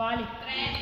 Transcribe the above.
Vale. Três.